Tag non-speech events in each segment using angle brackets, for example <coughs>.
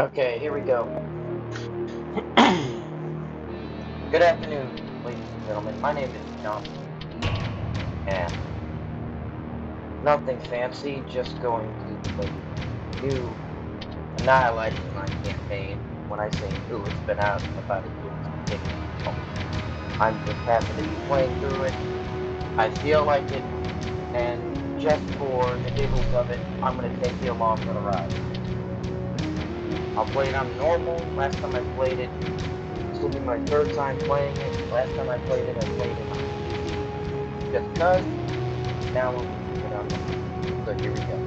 Okay, here we go. <clears throat> Good afternoon, ladies and gentlemen. My name is John. And nothing fancy, just going to play new Annihilation Line campaign. When I say new, it's been out about a year. I'm just happy to be playing through it. I feel like it, and just for the giggles of it, I'm going to take you along for the ride. I'll play it on normal. Last time I played it, this will be my third time playing it. Last time I played it, I played it on just cause. Now keep it on. So here we go.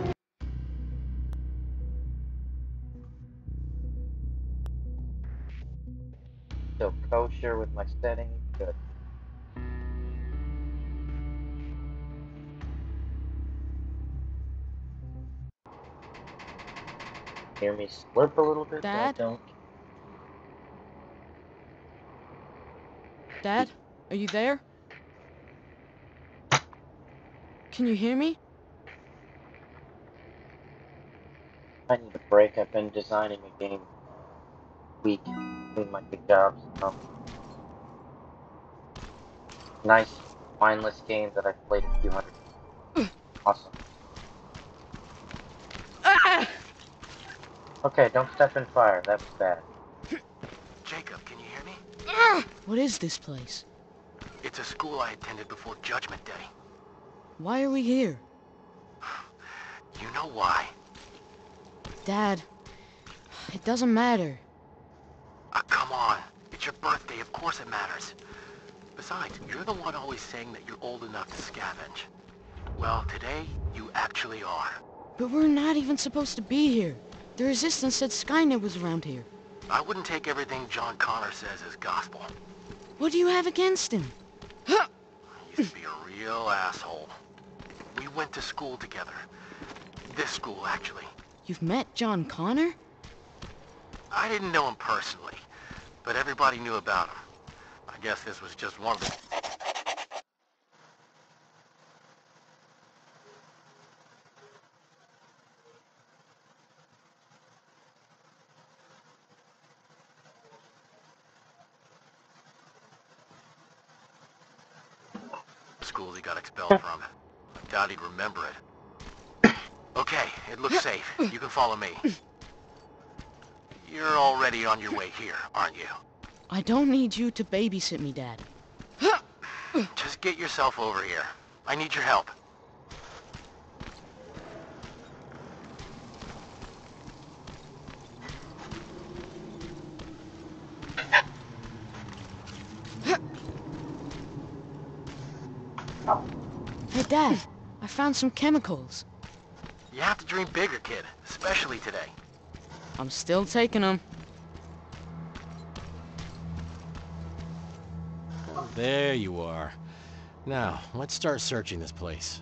Still kosher with my settings. Good. Hear me slurp a little bit? but I Dad? don't. Dad, are you there? Can you hear me? I need a break. I've been designing a game week between my big jobs. Um, nice, mindless game that I've played a few hundred. <clears throat> Awesome. Ah! Okay, don't step in fire. That was bad. Jacob, can you hear me? Ah! What is this place? It's a school I attended before Judgment Day. Why are we here? You know why? Dad, it doesn't matter. Ah, come on. It's your birthday, of course it matters. Besides, you're the one always saying that you're old enough to scavenge. Well, today, you actually are. But we're not even supposed to be here. The Resistance said Skynet was around here. I wouldn't take everything John Connor says as gospel. What do you have against him? Huh! He used to be a real asshole. We went to school together. This school, actually. You've met John Connor? I didn't know him personally, but everybody knew about him. I guess this was just one of them. schools he got expelled from. Doubt he'd remember it. Okay, it looks Follow me. You're already on your way here, aren't you? I don't need you to babysit me, Dad. Just get yourself over here. I need your help. Hey, Dad, I found some chemicals. You have to dream bigger, kid. Especially today. I'm still taking them. There you are. Now, let's start searching this place.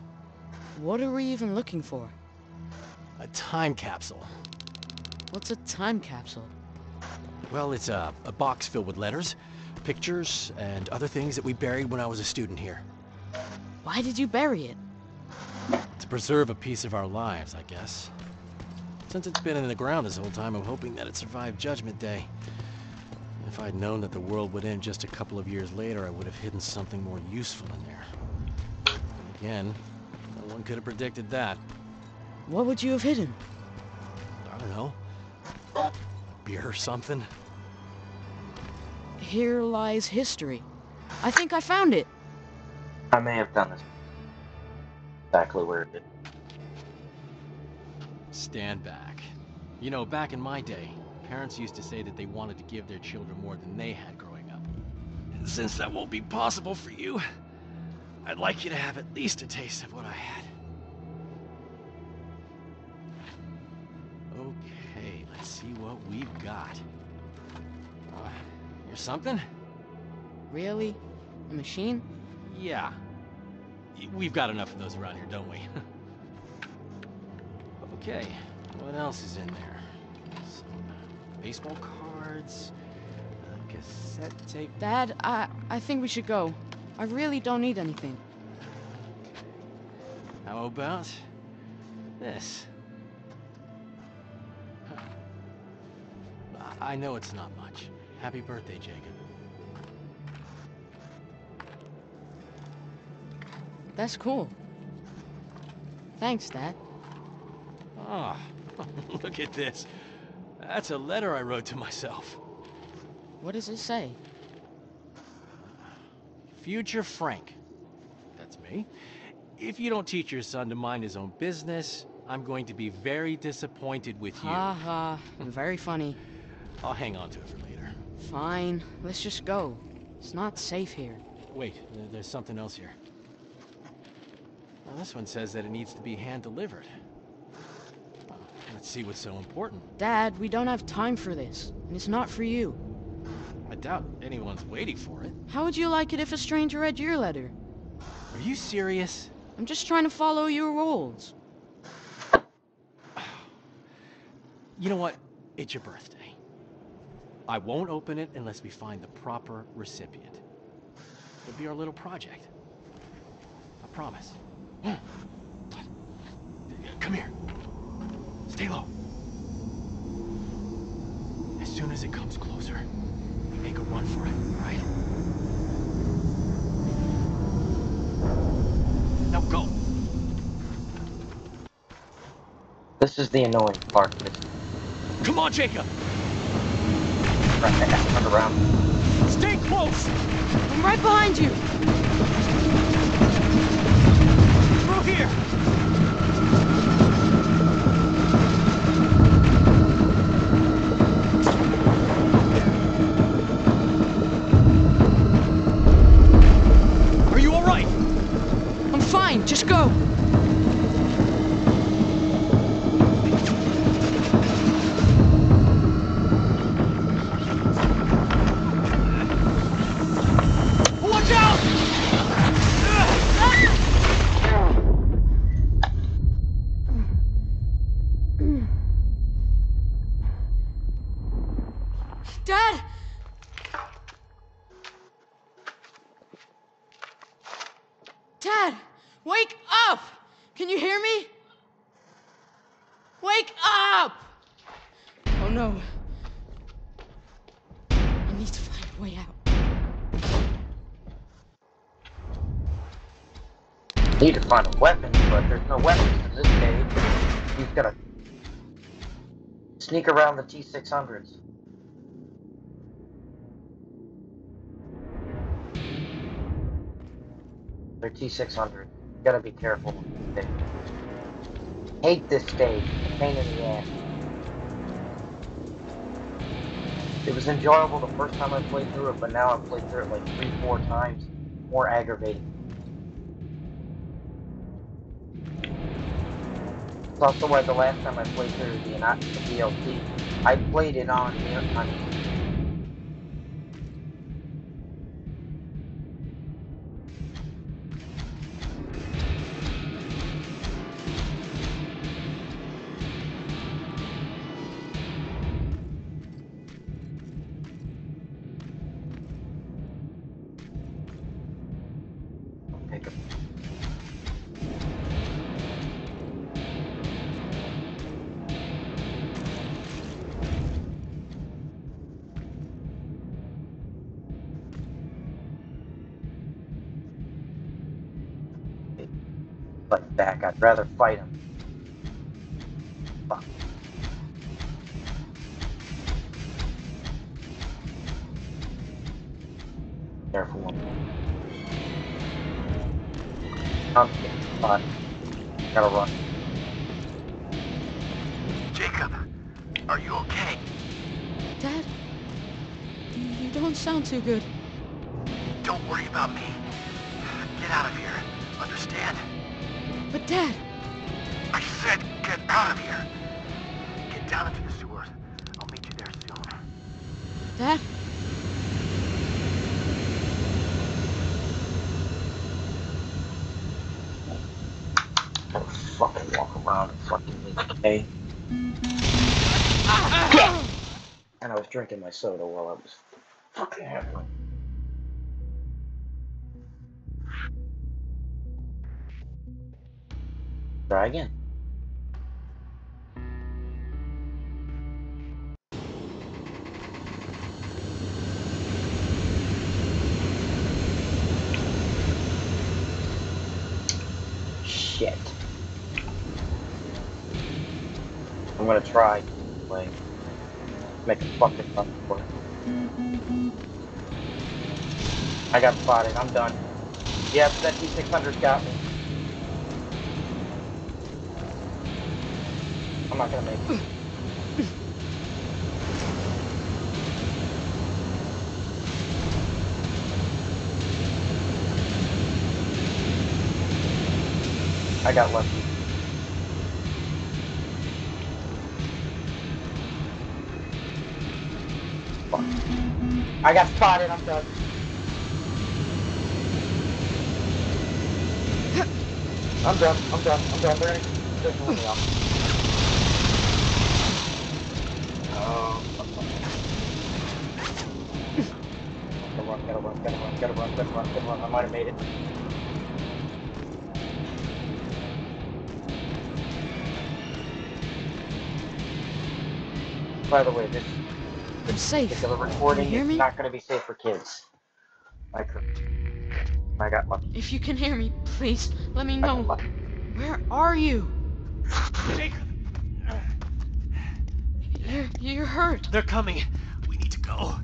What are we even looking for? A time capsule. What's a time capsule? Well, it's a, a box filled with letters, pictures, and other things that we buried when I was a student here. Why did you bury it? To preserve a piece of our lives, I guess. Since it's been in the ground this whole time, I'm hoping that it survived Judgment Day. If I'd known that the world would end just a couple of years later, I would have hidden something more useful in there. Again, no one could have predicted that. What would you have hidden? I don't know. Beer or something? Here lies history. I think I found it. I may have done this exactly where it did. Stand back. You know, back in my day, parents used to say that they wanted to give their children more than they had growing up. And since that won't be possible for you, I'd like you to have at least a taste of what I had. Okay, let's see what we've got. Uh, here's something? Really? A machine? Yeah. We've got enough of those around here, don't we? <laughs> okay, what else is in there? Some baseball cards, a cassette tape. Dad, I I think we should go. I really don't need anything. How about this? I know it's not much. Happy birthday, Jacob. That's cool. Thanks, Dad. Ah, <laughs> look at this. That's a letter I wrote to myself. What does it say? Future Frank. That's me. If you don't teach your son to mind his own business, I'm going to be very disappointed with you. Ha ha. Very funny. <laughs> I'll hang on to it for later. Fine. Let's just go. It's not safe here. Wait, there's something else here. This one says that it needs to be hand-delivered. Let's see what's so important. Dad, we don't have time for this. And it's not for you. I doubt anyone's waiting for it. How would you like it if a stranger read your letter? Are you serious? I'm just trying to follow your rules. <sighs> You know what? It's your birthday. I won't open it unless we find the proper recipient. It'll be our little project. I promise. Come here. Stay low. As soon as it comes closer, we make a run for it, all right? Now go. This is the annoying part. This Come on, Jacob. crap, I have to turn around. Stay close. I'm right behind you. Find a weapon, but there's no weapons in this cave. He's gotta sneak around the T600s. They're T600. Gotta be careful things. Hate this stage. Pain in the ass. It was enjoyable the first time I played through it, but now I've played through it like three, four times. More aggravating. It's also why the last time I played through the, the DLC, I played it on on I'd rather fight him. Fuck. Careful one. I'm getting spot. Gotta run. Jacob, are you okay? Dad? You, you don't sound too good. Don't worry about me. Get out of here. Understand? But Dad, I said get out of here. Get down into the sewers. I'll meet you there soon. Dad? Gotta fucking walk around and fucking make okay? And I was drinking my soda while I was fucking having Try again. Shit. I'm gonna try. Like, make a fucking fuck for it. I got spotted. I'm done. Yep, that T600's got me. I'm not gonna make it. I got lucky. Fuck. I got spotted, I'm done. I'm done, I'm done, I'm done. They're gonna me off. Gotta run, gotta run, gotta run, gotta run. I might have made it. By the way, this I'm safe. particular recording Can you is not going to be safe for kids. I could. I got lucky. If you can hear me, please let me know. Where are you? Jacob! You're you're hurt. They're coming. We need to go.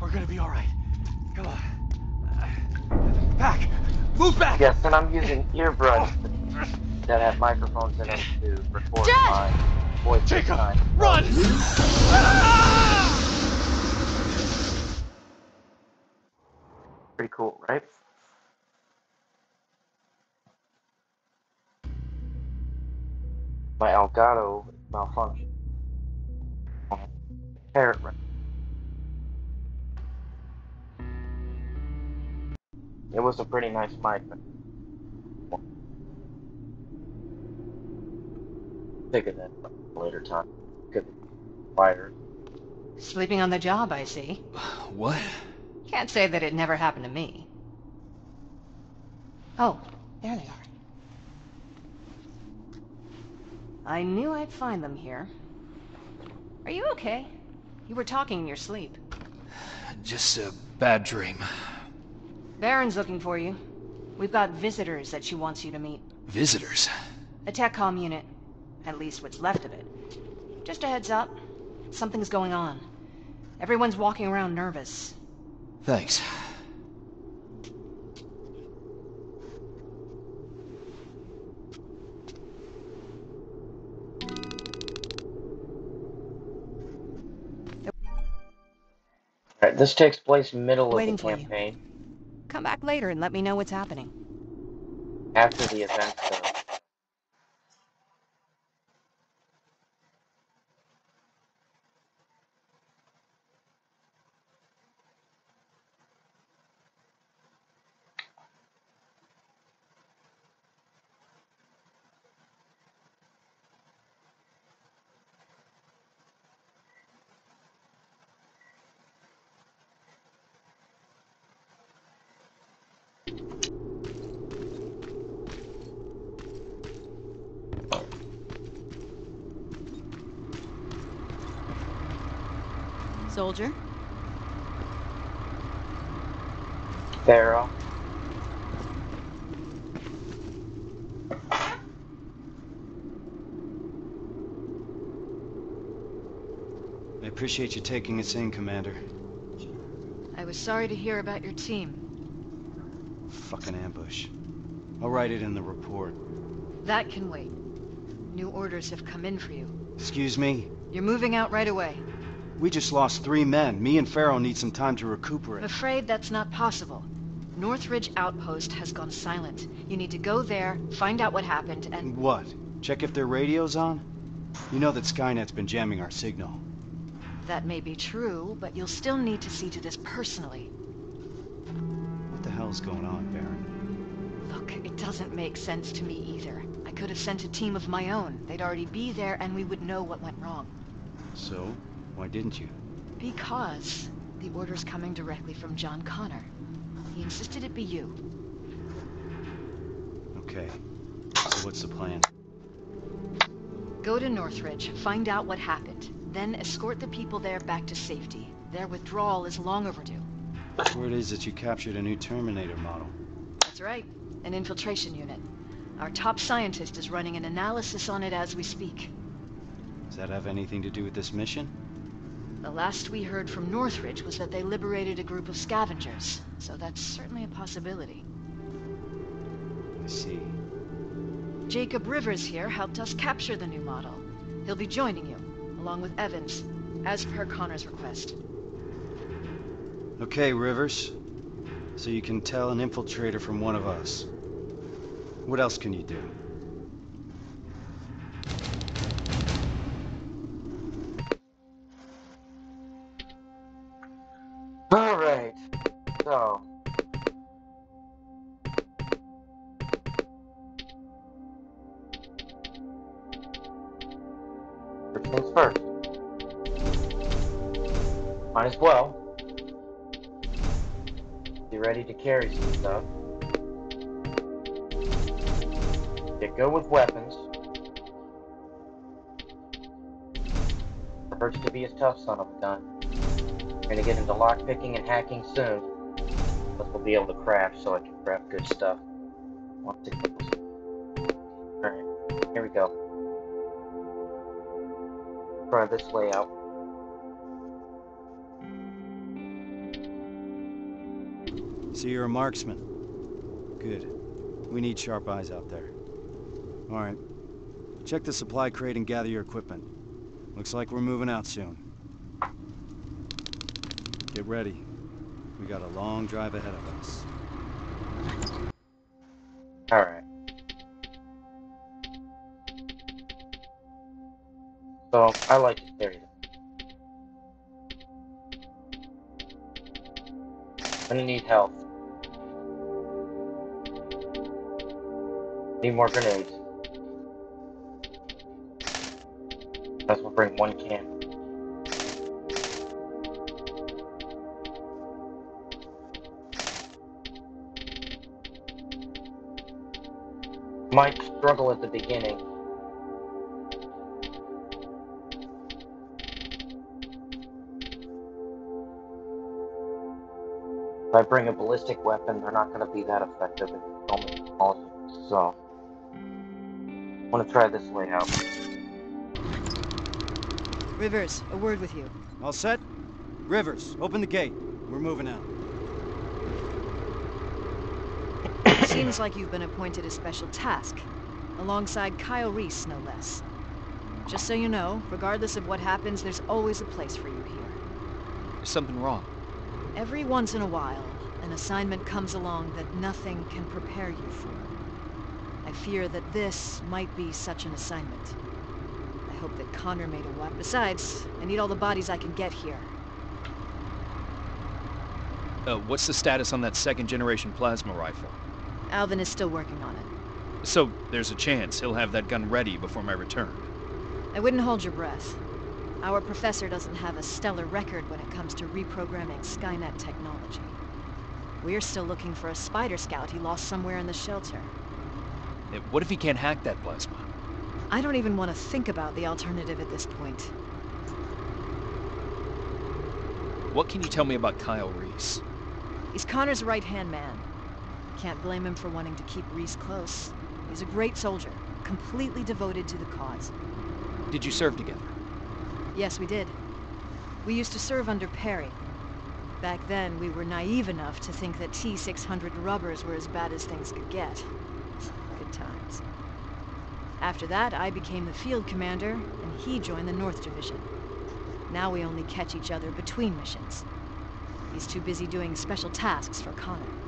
We're gonna be alright. Come on. Back! Move back! Yes, and I'm using earbuds that have microphones in them to record Dad! my voice. Jacob! time. Run! Pretty cool, right? My Elgato malfunctioned. Parrot right. It was a pretty nice mic. but- Figure that later time. Could be quieter. Sleeping on the job, I see. <sighs> What? Can't say that it never happened to me. Oh, there they are. I knew I'd find them here. Are you okay? You were talking in your sleep. <sighs> Just a bad dream. Baron's looking for you. We've got visitors that she wants you to meet. Visitors. A TechCom unit. At least what's left of it. Just a heads up. Something's going on. Everyone's walking around nervous. Thanks. Alright, this takes place middle Waiting of the for you. campaign. Come back later and let me know what's happening. After the event, though. Soldier? Farrow. I appreciate you taking us in, Commander. I was sorry to hear about your team. Fucking ambush. I'll write it in the report. That can wait. New orders have come in for you. Excuse me? You're moving out right away. We just lost three men. Me and Farrow need some time to recuperate. I'm afraid that's not possible. Northridge Outpost has gone silent. You need to go there, find out what happened. And what? Check if their radio's on? You know that Skynet's been jamming our signal. That may be true, but you'll still need to see to this personally. What the hell's going on, Baron? Look, it doesn't make sense to me either. I could have sent a team of my own. They'd already be there and we would know what went wrong. So, why didn't you? Because the order's coming directly from John Connor. He insisted it be you. Okay. So what's the plan? Go to Northridge, find out what happened, then escort the people there back to safety. Their withdrawal is long overdue. Word is that you captured a new Terminator model. That's right, an infiltration unit. Our top scientist is running an analysis on it as we speak. Does that have anything to do with this mission? The last we heard from Northridge was that they liberated a group of scavengers, so that's certainly a possibility. I see. Jacob Rivers here helped us capture the new model. He'll be joining you, along with Evans, as per Connor's request. Okay, Rivers. So you can tell an infiltrator from one of us. What else can you do? Be a tough son of a gun. We're gonna get into lockpicking and hacking soon. But we'll be able to craft so I can craft good stuff. Once it goes. Alright, here we go. Try this layout. So you're a marksman. Good. We need sharp eyes out there. Alright. Check the supply crate and gather your equipment. Looks like we're moving out soon. Get ready. We got a long drive ahead of us. Alright. So, I like it. to carry them. Gonna need health. Need more grenades. Guess we'll bring one can. Might struggle at the beginning. If I bring a ballistic weapon, they're not going to be that effective. So, I want to try this layout. Rivers, a word with you. All set? Rivers, open the gate. We're moving out. <coughs> Seems like you've been appointed a special task, alongside Kyle Reese, no less. Just so you know, regardless of what happens, there's always a place for you here. Is something wrong? Every once in a while, an assignment comes along that nothing can prepare you for. I fear that this might be such an assignment. I hope that Connor made a what. Besides, I need all the bodies I can get here. Uh, what's the status on that second generation plasma rifle? Alvin is still working on it. So, there's a chance he'll have that gun ready before my return. I wouldn't hold your breath. Our professor doesn't have a stellar record when it comes to reprogramming Skynet technology. We're still looking for a spider scout he lost somewhere in the shelter. Uh, What if he can't hack that plasma? I don't even want to think about the alternative at this point. What can you tell me about Kyle Reese? He's Connor's right-hand man. Can't blame him for wanting to keep Reese close. He's a great soldier, completely devoted to the cause. Did you serve together? Yes, we did. We used to serve under Perry. Back then, we were naive enough to think that T-600 rubbers were as bad as things could get. After that, I became the field commander, and he joined the North Division. Now we only catch each other between missions. He's too busy doing special tasks for Connor.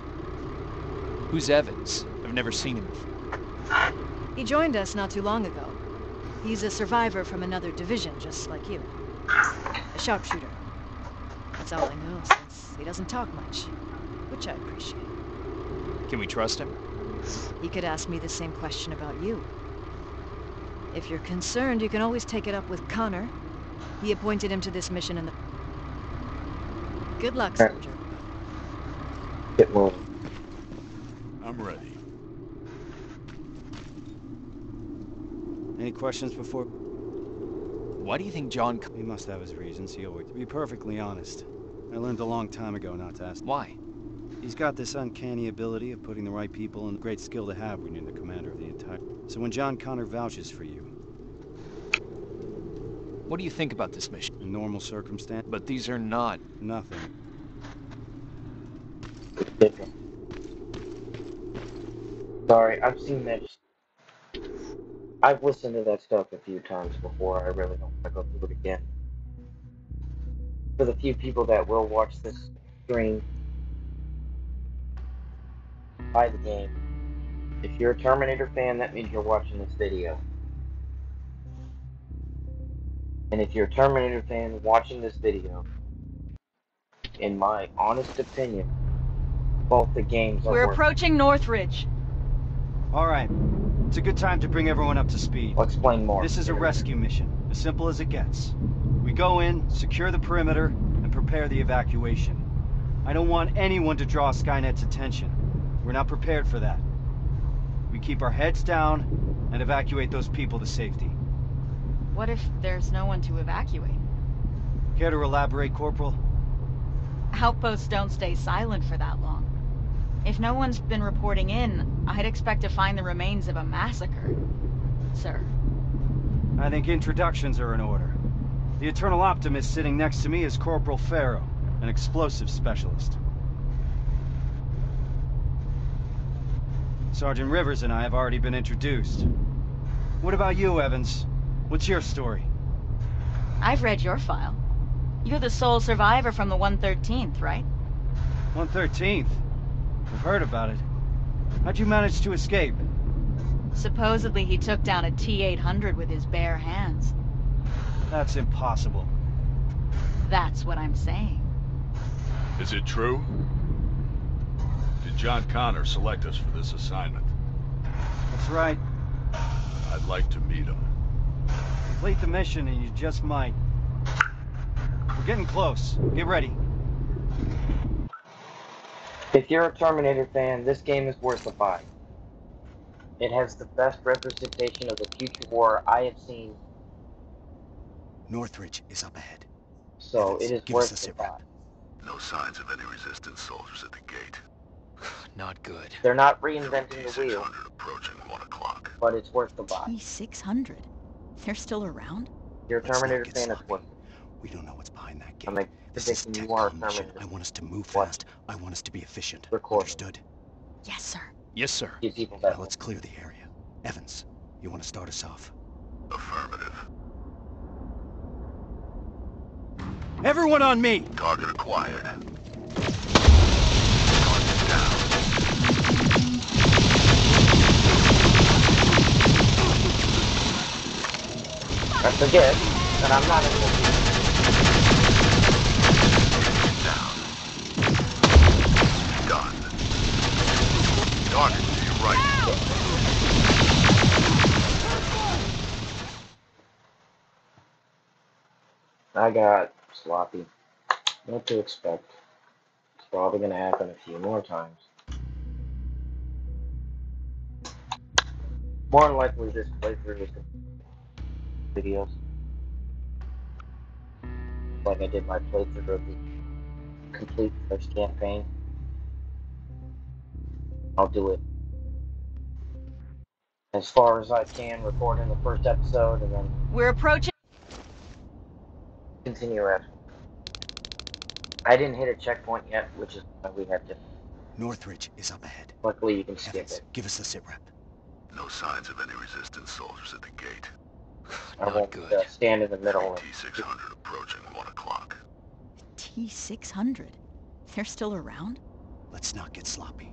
Who's Evans? I've never seen him before. He joined us not too long ago. He's a survivor from another division, just like you. A sharpshooter. That's all I know, since he doesn't talk much. Which I appreciate. Can we trust him? He could ask me the same question about you. If you're concerned, you can always take it up with Connor. He appointed him to this mission in the... Good luck, soldier. Get moving. I'm ready. Any questions before? Why do you think John... He must have his reasons. He always... To be perfectly honest, I learned a long time ago not to ask. Why? He's got this uncanny ability of putting the right people and great skill to have when you're the commander of the entire... So when John Connor vouches for you, What do you think about this mission? In normal circumstance, But these are not. nothing. Different. Sorry, I've seen that. I've listened to that stuff a few times before. I really don't want to go through it again. For the few people that will watch this stream, buy the game. If you're a Terminator fan, that means you're watching this video. And if you're a Terminator fan watching this video, in my honest opinion, both the games are We're worth approaching Northridge. All right. It's a good time to bring everyone up to speed. I'll explain more. This is a rescue mission, as simple as it gets. We go in, secure the perimeter, and prepare the evacuation. I don't want anyone to draw Skynet's attention. We're not prepared for that. We keep our heads down and evacuate those people to safety. What if there's no one to evacuate? Care to elaborate, Corporal? Outposts don't stay silent for that long. If no one's been reporting in, I'd expect to find the remains of a massacre. Sir. I think introductions are in order. The Eternal Optimist sitting next to me is Corporal Farrow, an explosive specialist. Sergeant Rivers and I have already been introduced. What about you, Evans? What's your story? I've read your file. You're the sole survivor from the 113th, right? 113th? I've heard about it. How'd you manage to escape? Supposedly he took down a T-800 with his bare hands. That's impossible. That's what I'm saying. Is it true? Did John Connor select us for this assignment? That's right. I'd like to meet him. Complete the mission and you just might. We're getting close. Get ready. If you're a Terminator fan, this game is worth a buy. It has the best representation of the future war I have seen, Northridge is up ahead. so Evans, it is give us worth the the buy. No signs of any resistance soldiers at the gate. <sighs> Not good. They're not reinventing the wheel, approaching 1 o'clock. but it's worth the buy. T-600? They're still around? If you're a Let's Terminator get fan, it's sloppy. worth it. We don't know what's behind that gate. I'm like, This is a predicting you are mission. Terminator. I want us to move What? fast. I want us to be efficient. Recording. Understood? Yes, sir. Yes, sir. Few people Now that let's clear the area. Evans, you want to start us off? Affirmative. Everyone on me! Target acquired. Target down. I forget that I'm not in to. I got sloppy. What to expect? It's probably gonna happen a few more times. More likely, this playthrough is videos. Like I did my playthrough of the complete first campaign. I'll do it as far as I can, record in the first episode, and then We're approaching. continue after. I didn't hit a checkpoint yet, which is why we have to. Northridge is up ahead. Luckily, you can skip Evans, it. give us the sit rep. No signs of any resistance soldiers at the gate. <sighs> I Not won't good. uh, stand in the middle. and- T-600 approaching 1 o'clock. T-600? They're still around? Let's not get sloppy.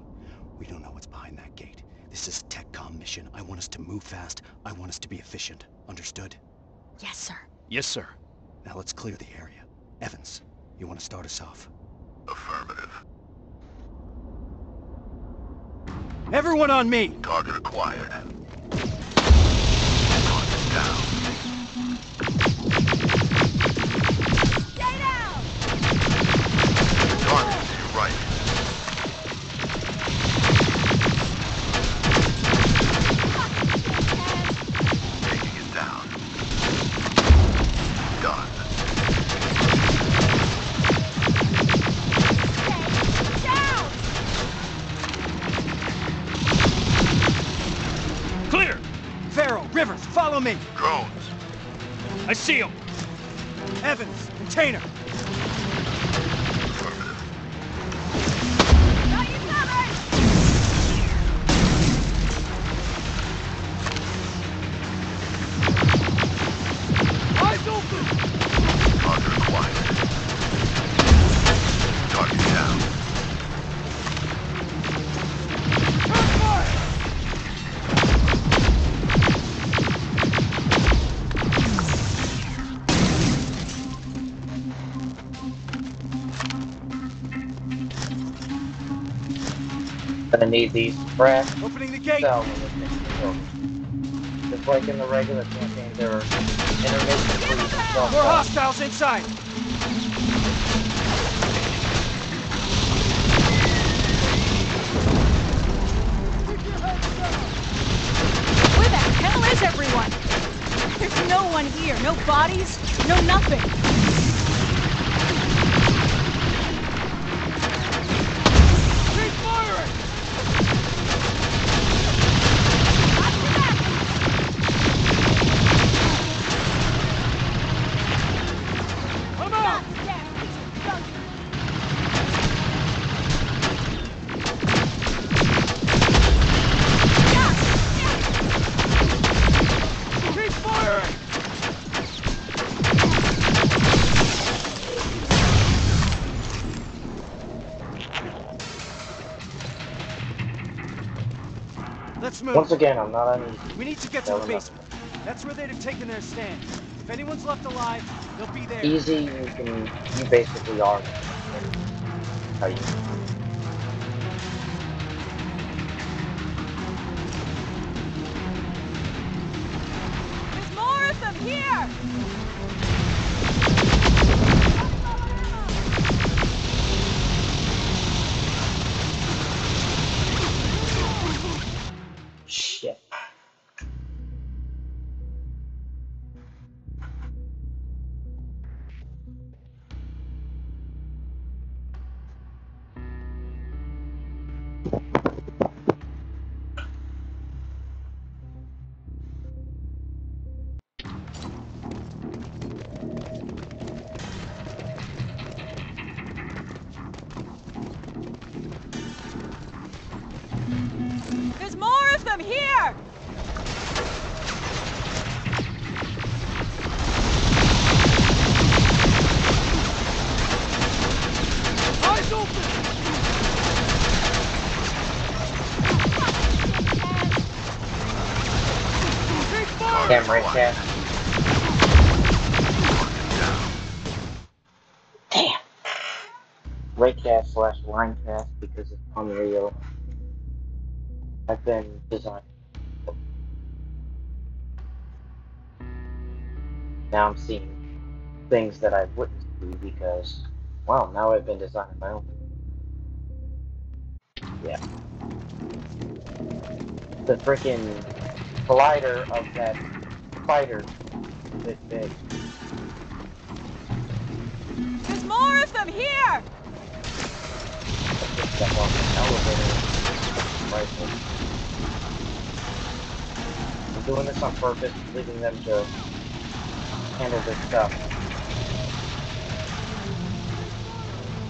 We don't know what's behind that gate. This is a TechCom mission. I want us to move fast. I want us to be efficient. Understood? Yes, sir. Yes, sir. Now let's clear the area. Evans, you want to start us off? Affirmative. Everyone on me! Target acquired. Down. seal. Evans, container! Gonna need these brass Opening the gate! cell when this thing's over. Just like in the regular campaign, there are intermission police and cell More hostiles inside! Where the hell is everyone? There's no one here. No bodies. No nothing. Move! Once again, I'm not uneasy. We need to get to Fair the enough. basement. That's where they'd have taken their stand. If anyone's left alive, they'll be there. Easy, you can, you basically are. How you? There's more of them here. Firing! Camera cast. Damn. Raycast slash linecast because it's unreal. I've been designed. Now I'm seeing things that I wouldn't see because, well, now I've been designing my own. Yeah. The freaking collider of that fighter is this big. There's more of them here. Let's step off the elevator rifle. I'm doing this on purpose, leaving them to handle this stuff.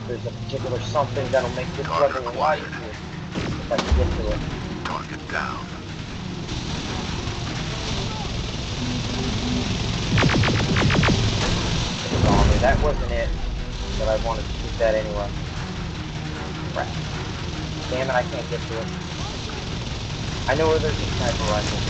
There's a particular something that'll make this Carter level acquired. lighter if I can get to it. Target down. That wasn't it, but I wanted to shoot that anyway. Crap. Damn it, I can't get to it. I know where there's a sniper rifle.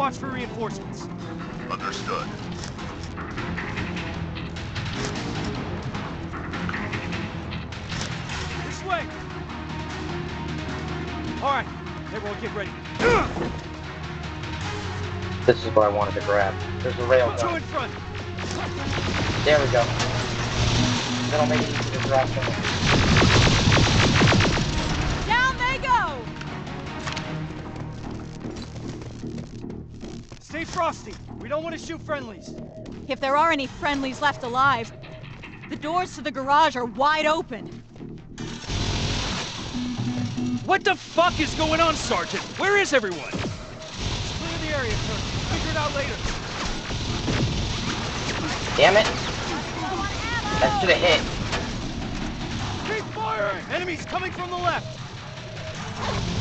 Watch for reinforcements. Understood. This way! All right, everyone get ready. This is what I wanted to grab. There's a rail Two gun. in front. There we go. That'll make it easy to drop them. Stay frosty. We don't want to shoot friendlies. If there are any friendlies left alive, the doors to the garage are wide open. What the fuck is going on, Sergeant? Where is everyone? Clear the area, sir. Figure it out later. Damn it! That should have hit. Keep firing! Enemies coming from the left.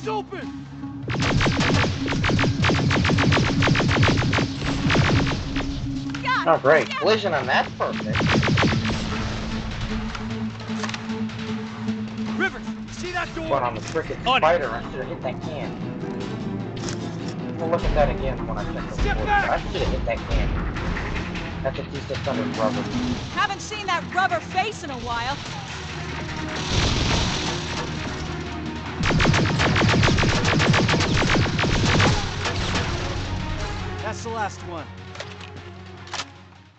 Eyes open! Oh, great. Collision on that's perfect. Rivers, see that door? But on the frickin' On it. spider, I should have hit that can. We'll look at that again when I check the Step report. back! I should have hit that can. That's a T600 rubber. Haven't seen that rubber face in a while. That's the last one.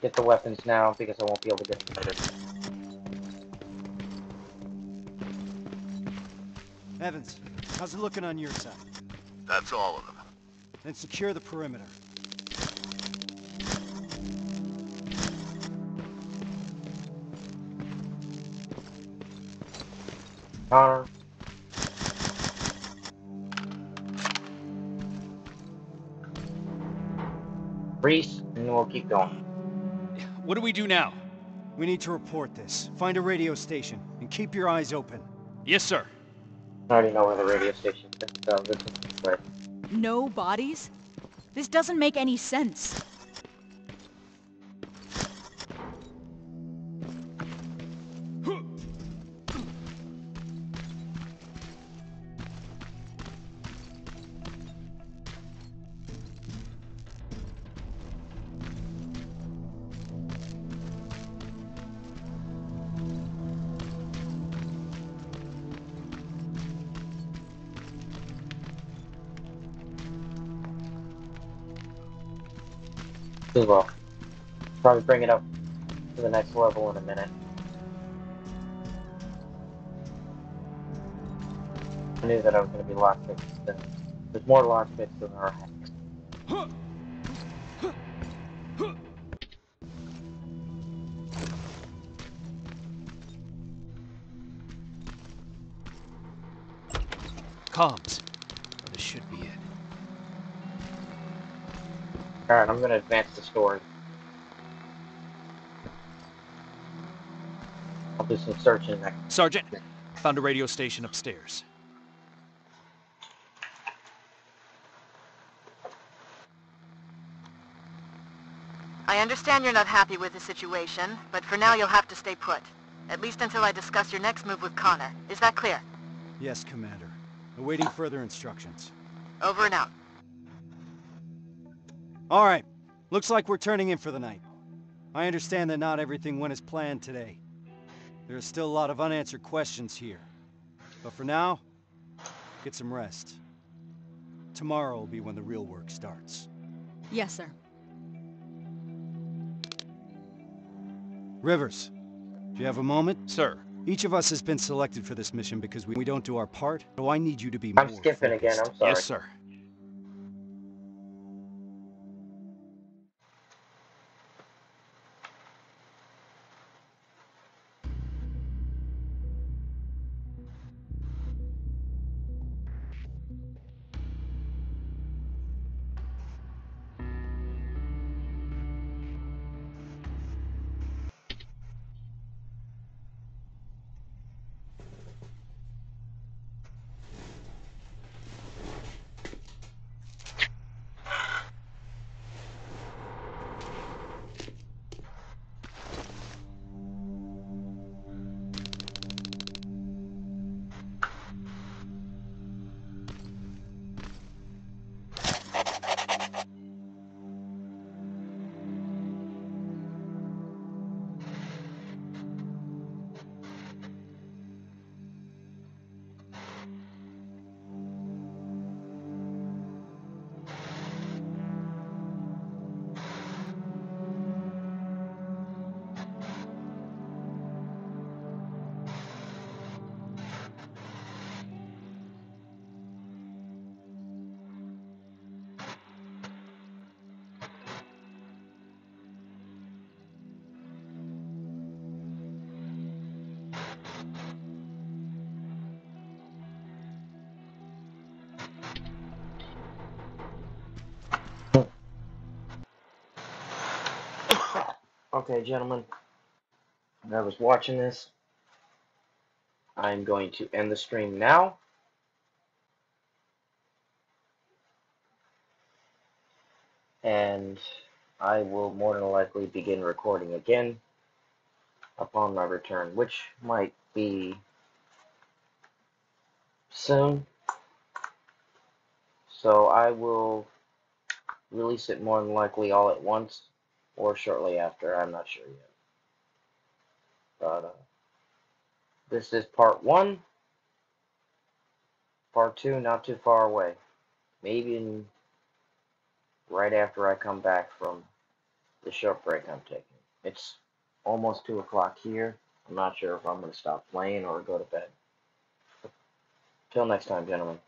Get the weapons now because I won't be able to get them later. Evans, how's it looking on your side? That's all of them. Then secure the perimeter. Connor, Reese, and we'll keep going. What do we do now? We need to report this. Find a radio station, and keep your eyes open. Yes, sir. I already know where the radio station is, so this is great. No bodies? This doesn't make any sense. Probably bring it up to the next level in a minute. I knew that I was going to be. Then there's more lockpicks than there are hacks. Comms. This should be it. Alright, I'm going to advance the story. Do some searching. Sergeant, found a radio station upstairs. I understand you're not happy with the situation, but for now you'll have to stay put. At least until I discuss your next move with Connor. Is that clear? Yes, Commander. Awaiting further instructions. Over and out. All right. Looks like we're turning in for the night. I understand that not everything went as planned today. There are still a lot of unanswered questions here. But for now, get some rest. Tomorrow will be when the real work starts. Yes, sir. Rivers, do you have a moment? Sir, Each of us has been selected for this mission because we, we don't do our part, so I need you to be I'm more skipping again. I'm sorry. yes, sir. Okay, gentlemen. I was watching this. I'm going to end the stream now. And I will more than likely begin recording again upon my return, which might be soon. So I will release it more than likely all at once or shortly after. I'm not sure yet. But uh, this is part one. Part two, not too far away. Maybe in, right after I come back from the short break I'm taking. It's almost 2 o'clock here. I'm not sure if I'm going to stop playing or go to bed. Till next time, gentlemen.